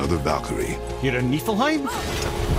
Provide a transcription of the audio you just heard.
another Valkyrie. You're a Niflheim?